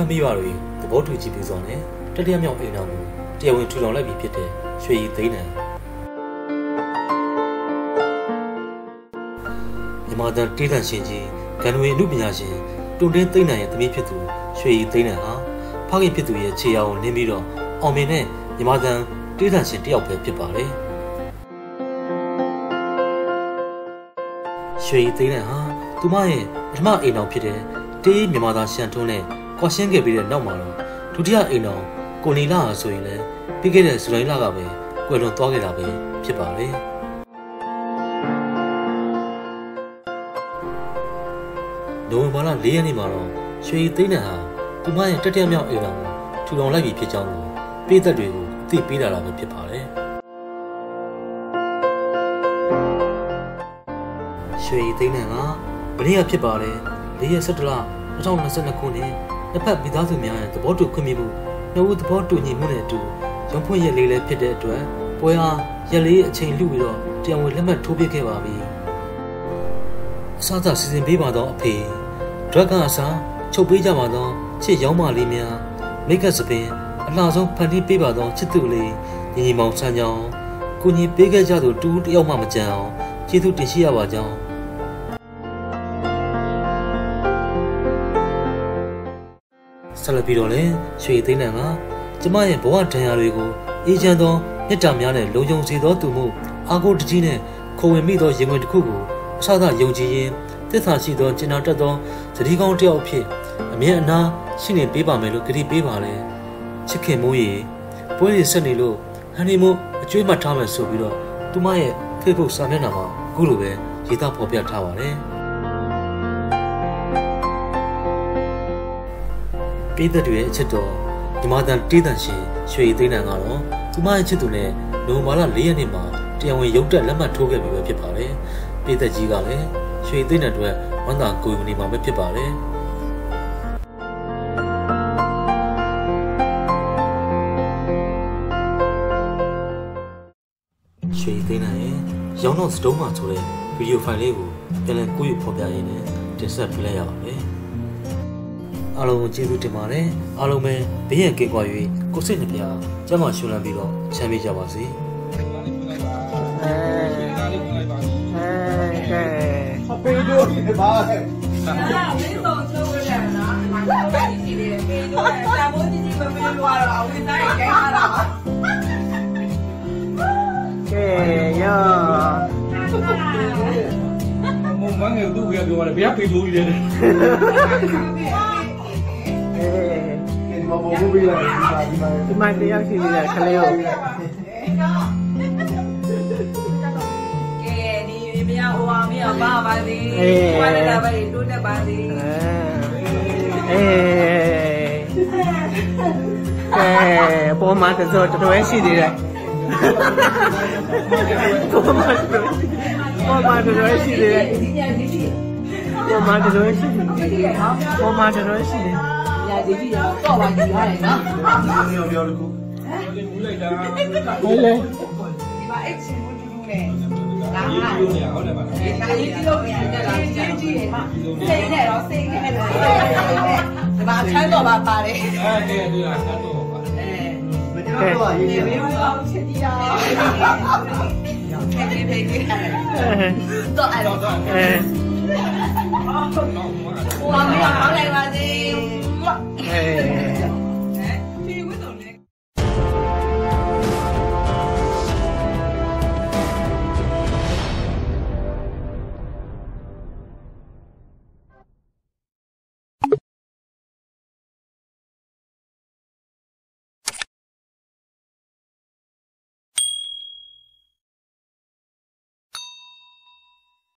နှစ်ဖက်မိဘတွေသဘောတူကြည့်ပြီးစောနဲ့တတိယမြောက်အိမ်တော်ကိုတရားဝင်ထူထောင်လိုက်ပြီဖြစ်တဲ့ရွှေရည်သိန်းနံမြန်မာတန်တေးတန်ရှင်ကြီးဂန်နဝေအမှုပညာရှင်တွန်တင်းသိန်းနံရဲ့သမီးဖြစ်သူရွှေရည်သိန်းနံဟာဖခင်ဖြစ်သူရဲ့ခြေရာကိုနင်းပြီးတော့အောင်မြင်တဲ့မြန်မာတန်တေးတန်ရှင်တယောက်ပဲဖြစ်ပါတယ်ရွှေရည်သိန်းနံဟာသူမရဲ့ပထမအိမ်တော်ဖြစ်တဲ့တေးမြန်မာသားရှန်ထွန်းနဲ့ ကွာရှင်းခဲ့ပြီးတဲ့နောက်မှာတော့ဒုတိယအိမ်တော်ကိုနီလာဆိုရင်လည်းပြီးခဲ့တဲ့ဇူလိုင်လကပဲကွယ်လွန်သွားခဲ့တာပဲဖြစ်ပါတယ်နိုဝင်ဘာလ၄ရက်နေ့မှာတော့ရွှေသိန်းနံဟာသူမရဲ့တတိယမြောက်အိမ်တော်ကိုထူထောင်လိုက်ပြီဖြစ်ကြောင်းကိုပြည်သက်တွေကိုသိပေးလာတာပဲဖြစ်ပါတယ်ရွှေသိန်းနံကဗနေ့ကဖြစ်ပါတယ်၄ရက်၁၇လ2022ခုနှစ် နှစ်ဖက်မိသားစုများရဲ့သဘောတူခွင့်ပြုမှုနှစ်ဦးသဘောတူညီမှုနဲ့အတူရုံးဖွင့်ရက်လေးလည်းဖြစ်တဲ့အတွက်ပွဲအားရက်လေးအချိန်လူပြီးတော့တရားဝင်လက်မှတ်ထိုးပြခဲ့ပါပြီ။အစားအစာစီစဉ်ပေးပါတော့အဖေဒရက်ကအစားချုပ်ပေးကြပါတော့ချစ်ရောင်းမလေးများမိတ်ကပ်စပင်အလှဆုံးဖန်တီးပေးပါတော့ချစ်သူလေးညီညီမောင်ဆန်းကြောင်းကိုကြီးပေးခဲ့ကြသူတူတယောက်မှမကြံအောင်ကျေးဇူးတင်ရှိရပါကြောင်း ဆက်လက်ပြီးတော့လည်းရွှေသိန်းနံကကျမရဲ့ဘဝဒဏ်ရာတွေကိုအေဂျင့်သောမြတ်တာများနဲ့လုံခြုံစေသောသူမှုအာကိုတကြီးနဲ့ခိုဝင်မိသောရင်ဝင်တစ်ခုကိုအစသာယုံကြည်ရင်သစ္စာရှိသောကျင်နာတတ်သောသတိကောင်းတစ်ယောက်အဖြစ်အမြဲအနာရှိနေပေးပါမယ်လို့ကတိပေးပါလေချစ်ခင်မိုးရေပွဲရဆက်နေလို့ဟန်နီမွန်းအကျွေးမှတ်ထားမယ်ဆိုပြီးတော့သူမရဲ့ Facebook စာမျက်နှာမှာအခုလိုပဲရေးသားဖော်ပြထားပါတယ် ပြည်သက်တွေရဲ့အချစ်တော်ညီမတန်တေးတန်ရှင်ရွှေသိန်းနံကတော့သူမရဲ့ချစ်သူနဲ့နိုဝင်ဘာလ၄ရက်နေ့မှာတရားဝင်ရုပ်တက်လက်မှတ်ထိုးခဲ့ပြီပဲဖြစ်ပါတယ်။ပြည်သက်ကြီးကလည်းရွှေသိန်းနံအတွက်ဝန်တာကိုယ်မနေမှာပဲဖြစ်ပါတယ်။ရွှေသိန်းနံရဲ့ရောင်းတော့စတုံးမှာဆိုတဲ့ဗီဒီယိုဖိုင်လေးကိုပြန်လည်ကိုယ့်ရဖော်ပြရင်းနဲ့တင်ဆက်ပေးလိုက်ရပါတယ်။ အားလုံးကိုကျေးဇူးတင်ပါတယ်အားလုံးပဲဘေးရန်ကင်းကွာ၍ကိုစိတ်နှပြကျန်းမာရှင်လန်းပြီးတော့ချမ်းမြေ့ကြပါစေပေးလို့ပါပဲ။ဒါကမင်းတို့ကျုပ်ဝင်လာတာ။ဘာလို့ဒီလိုလဲ။ဒါမို့ဒီဒီမမလို့လာတော့အဝင်တိုင်းကျန်လာ။ကဲရော။မမငယ်တို့ကပြောရတယ်ဘယ်ကပေးလို့ရတယ်။ မပေါ်ဘူးပြီးလိုက်ဒီမှာဒီမှာတယောက်ရှိနေတာခလေးကိုကဲဒီမရဟိုမရပါပါသေးဘာလဲလာပဲတိုးတက်ပါသေးအဲအဲပေါ်မှာတစောတော်ရရှိသေးတယ်ပေါ်မှာတော်ပေါ်မှာတော်ရရှိသေးတယ်ပေါ်မှာတော်ရရှိသေးတယ်ပေါ်မှာတော်ရရှိသေးတယ် ညာစီကြည့်တော့တော့ပါကြည့်ရတယ်နော်။ပြောပြောတကူ။ဟမ်။မူးလိုက်တာ။လေလေ။ဒီမှာအဲ့ချင်ဘူးတူနဲ့။ဒါဟာဟုတ်တယ်ပါလား။ဒါလေးပြုတ်ပြန်တက်လာကြည့်ကြည့်မှာ။စိတ်နဲ့တော့စိတ်နဲ့ပဲ။ဒီမှာချမ်းတော်ပါပါတယ်။အဲ့ဒီကချမ်းတော်ပါ။အဲမကျွန်တော်တို့ကရေရေဘူးအောင်ချစ်တရား။ဖေဖေဖေဖေ။တော့အဲ့တော့အဲ။ဟောမင်းအောင်လိုက်ပါစေ